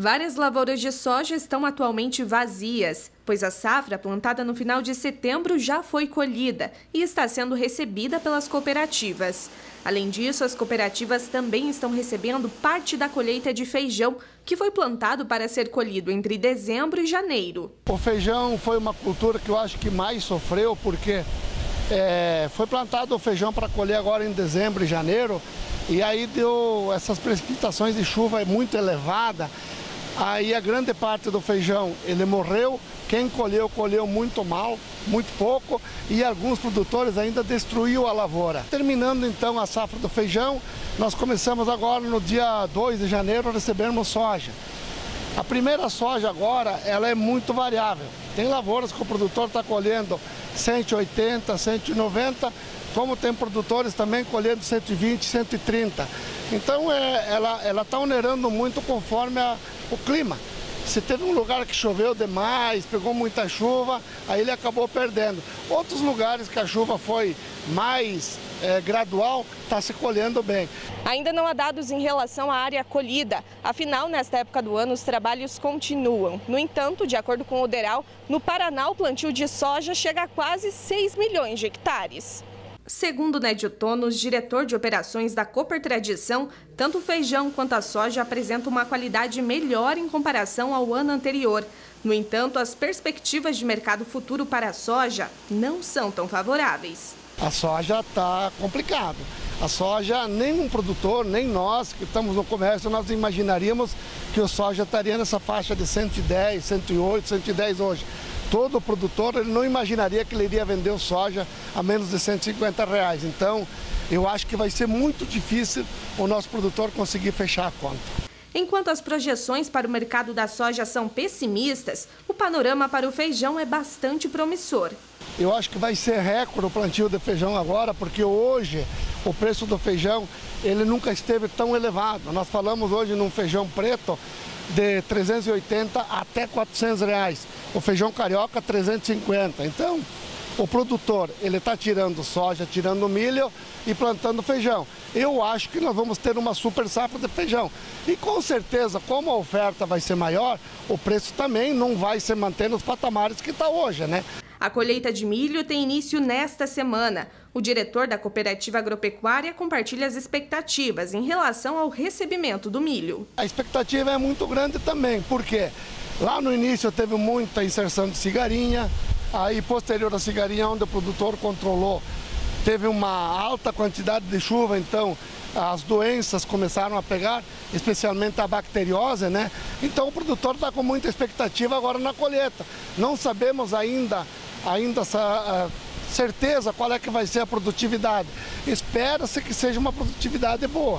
Várias lavouras de soja estão atualmente vazias, pois a safra plantada no final de setembro já foi colhida e está sendo recebida pelas cooperativas. Além disso, as cooperativas também estão recebendo parte da colheita de feijão, que foi plantado para ser colhido entre dezembro e janeiro. O feijão foi uma cultura que eu acho que mais sofreu, porque é, foi plantado o feijão para colher agora em dezembro e janeiro, e aí deu essas precipitações de chuva muito elevada Aí a grande parte do feijão ele morreu, quem colheu, colheu muito mal, muito pouco, e alguns produtores ainda destruiu a lavoura. Terminando então a safra do feijão, nós começamos agora no dia 2 de janeiro a recebermos soja. A primeira soja agora, ela é muito variável. Tem lavouras que o produtor está colhendo 180, 190, como tem produtores também colhendo 120, 130. Então é, ela está onerando muito conforme a, o clima. Se teve um lugar que choveu demais, pegou muita chuva, aí ele acabou perdendo. Outros lugares que a chuva foi mais é, gradual, está se colhendo bem. Ainda não há dados em relação à área colhida. Afinal, nesta época do ano, os trabalhos continuam. No entanto, de acordo com o Deral, no Paraná, o plantio de soja chega a quase 6 milhões de hectares. Segundo Nédio Tonos, diretor de operações da Cooper Tradição, tanto o feijão quanto a soja apresentam uma qualidade melhor em comparação ao ano anterior. No entanto, as perspectivas de mercado futuro para a soja não são tão favoráveis. A soja está complicado. A soja, nenhum produtor, nem nós que estamos no comércio, nós imaginaríamos que o soja estaria nessa faixa de 110, 108, 110 hoje todo produtor ele não imaginaria que ele iria vender o soja a menos de 150 reais. Então, eu acho que vai ser muito difícil o nosso produtor conseguir fechar a conta. Enquanto as projeções para o mercado da soja são pessimistas, o panorama para o feijão é bastante promissor. Eu acho que vai ser recorde o plantio de feijão agora, porque hoje o preço do feijão ele nunca esteve tão elevado. Nós falamos hoje num feijão preto de 380 até 400 reais. O feijão carioca 350. Então, o produtor ele está tirando soja, tirando milho e plantando feijão. Eu acho que nós vamos ter uma super safra de feijão. E com certeza, como a oferta vai ser maior, o preço também não vai se manter nos patamares que está hoje, né? A colheita de milho tem início nesta semana. O diretor da cooperativa agropecuária compartilha as expectativas em relação ao recebimento do milho. A expectativa é muito grande também, porque lá no início teve muita inserção de cigarinha, aí posterior à cigarinha, onde o produtor controlou, teve uma alta quantidade de chuva, então as doenças começaram a pegar, especialmente a bacteriose, né? Então o produtor está com muita expectativa agora na colheita. Não sabemos ainda ainda essa certeza qual é que vai ser a produtividade. Espera-se que seja uma produtividade boa.